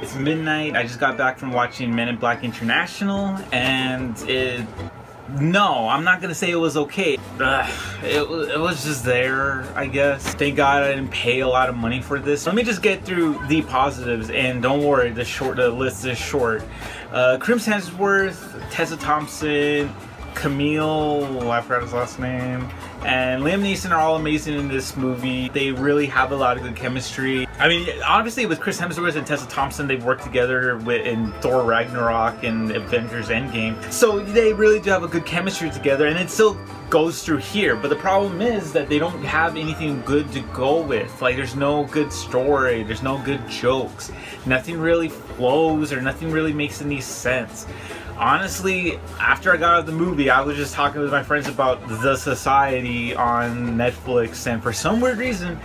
It's midnight. I just got back from watching Men in Black International, and it. No, I'm not gonna say it was okay. Ugh, it, was- it was just there, I guess. Thank God I didn't pay a lot of money for this. Let me just get through the positives, and don't worry, the short the list is short. Uh, Chris Hemsworth, Tessa Thompson, Camille, I forgot his last name, and Liam Neeson are all amazing in this movie. They really have a lot of good chemistry. I mean, obviously with Chris Hemsworth and Tessa Thompson, they've worked together with, in Thor Ragnarok and Avengers Endgame. So they really do have a good chemistry together, and it still goes through here. But the problem is that they don't have anything good to go with. Like, there's no good story, there's no good jokes. Nothing really flows, or nothing really makes any sense honestly, after I got out of the movie, I was just talking with my friends about The Society on Netflix, and for some weird reason,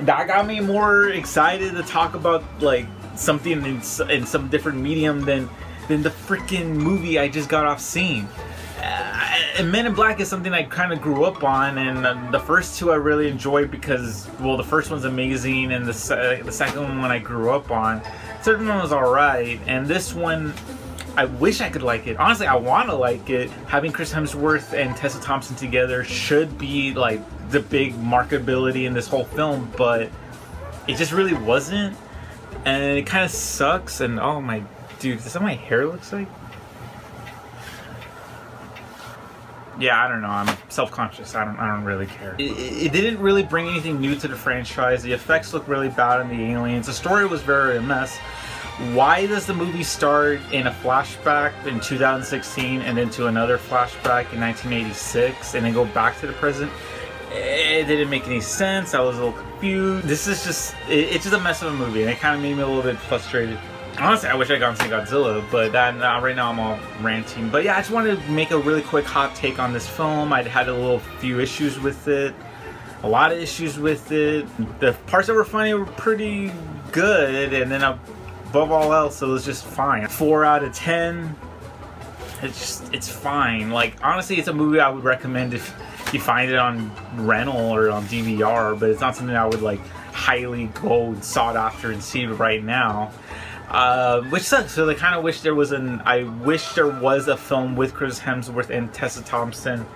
that got me more excited to talk about like something in, in some different medium than than the freaking movie I just got off seeing. Uh, and Men in Black is something I kind of grew up on, and uh, the first two I really enjoyed because, well, the first one's amazing, and the se- the second one when I grew up on. The Third one was alright, and this one I wish I could like it. Honestly, I want to like it. Having Chris Hemsworth and Tessa Thompson together should be like the big marketability in this whole film, but it just really wasn't. And it kind of sucks. And oh my, dude, is that what my hair looks like? Yeah, I don't know. I'm self-conscious. I don't. I don't really care. It, it, it didn't really bring anything new to the franchise. The effects look really bad on the aliens. The story was very a mess. Why does the movie start in a flashback in 2016 and then to another flashback in 1986 and then go back to the present? It didn't make any sense. I was a little confused. This is just, it, it's just a mess of a movie and it kind of made me a little bit frustrated. Honestly, I wish I to see Godzilla, but that, uh, right now I'm all ranting. But yeah, I just wanted to make a really quick hot take on this film. I'd had a little few issues with it a lot of issues with it. The parts that were funny were pretty good, and then above all else, it was just fine. Four out of ten. It's just it's fine. Like honestly, it's a movie I would recommend if you find it on rental or on DVR, but it's not something I would like highly go and sought after and see right now. Uh, which sucks. So I kind of wish there was an. I wish there was a film with Chris Hemsworth and Tessa Thompson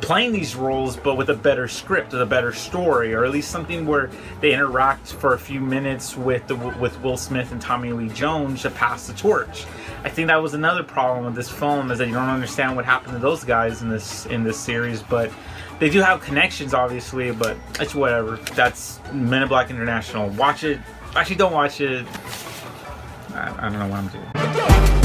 playing these roles, but with a better script, with a better story, or at least something where they interact for a few minutes with the with Will Smith and Tommy Lee Jones to pass the torch. I think that was another problem with this film is that you don't understand what happened to those guys in this in this series, but they do have connections, obviously. But it's whatever. That's Men in Black International. Watch it. Actually, don't watch it. I, I don't know what I'm doing.